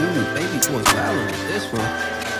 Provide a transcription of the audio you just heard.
Ooh, baby boy, follow this one.